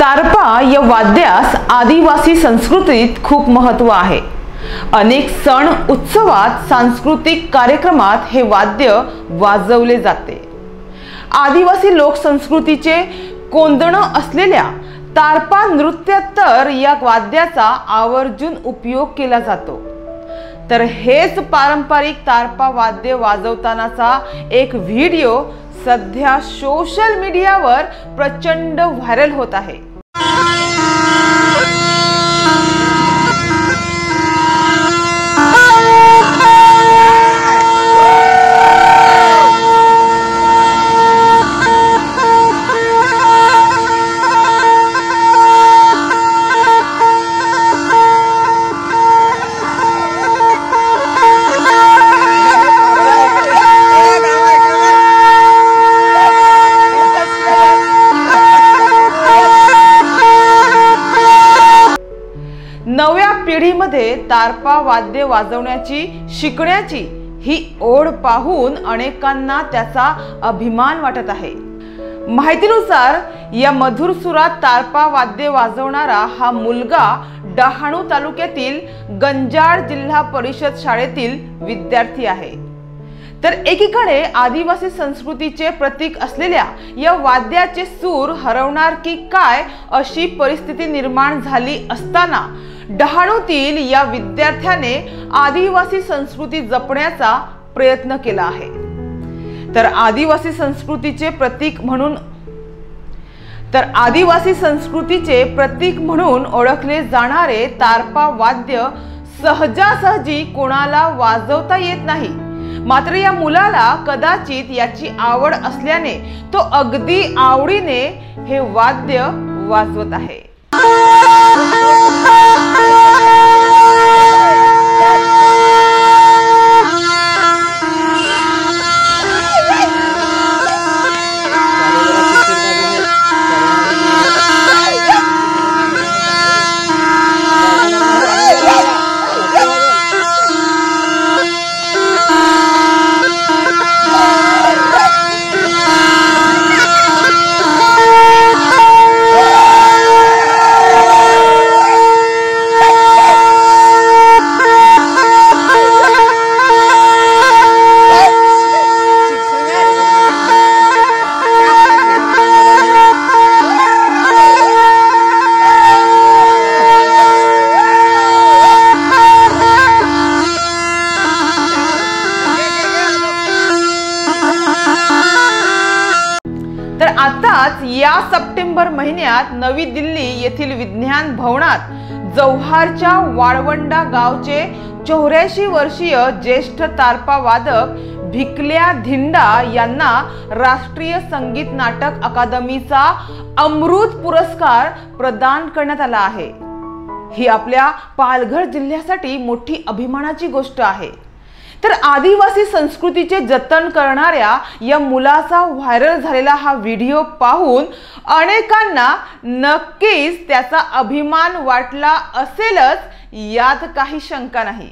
तारपा या वाद्यास आदिवासी संस्कृतीत खूप महत्त्व आहे. अनेक सण उत्सवात सांस्कृतिक कार्यक्रमात हे वाद्य वाजवले जाते. आदिवासी लोकसंस्कृतीचे कोंदणं असलेल्या तारपा नृत्यात तर या वाद्याचा आवर्जून उपयोग केला जातो. तर हेच पारंपरिक तारपा वाद्य वाजवतानाचा एक व्हिडिओ सध्या सोशल मीडियावर प्रचंड व्हायरल होत आहे. पिढीमध्ये तारपा वाद्य वाजवण्याची शिकण्याची ही ओढ पाहून अनेकांना त्याचा अभिमान वाटत आहे. माहितीनुसार या मधुर सुरात तारपा वाद्य वाजवणारा हा मुलगा डहाणू तालुक्यातील गंजाड जिल्हा परिषद शाळेतील विद्यार्थी आहे. तर एकीकडे आदिवासी संस्कृतीचे प्रतीक असलेल्या या वाद्याचे सूर हरवणार की काय अशी परिस्थिती निर्माण झाली असताना डहाणूतील या विद्यार्थ्याने आदिवासी संस्कृती जपण्याचा प्रयत्न केला आहे. तर आदिवासी संस्कृतीचे प्रतीक म्हणून तर आदिवासी संस्कृतीचे प्रतीक म्हणून ओळखले जाणारे तारपा वाद्य सहजासहजी कोणाला वाजवता येत नाही. मात्र या मुलाला कदाचित याची आवड असल्याने तो अगदी आवडीने हे वाद्य वाजवत आहे. आताच या सप्टेंबर महिन्यात नवी दिल्ली येथील विज्ञान भवनात जव्हारच्या वाळवंडा गावचे चौऱ्याऐंशी वर्षीय ज्येष्ठ तारपा वादक भिकल्या धिंडा यांना राष्ट्रीय संगीत नाटक अकादमीचा अमृत पुरस्कार प्रदान करण्यात आला आहे. ही आपल्या पालघर जिल्ह्यासाठी मोठी अभिमानाची गोष्ट आहे. तर आदिवासी संस्कृतीचे जतन करणाऱ्या या मुलाचा व्हायरल झालेला हा व्हिडिओ पाहून अनेकांना नक्कीच त्याचा अभिमान वाटला असेलच यात काही शंका नाही.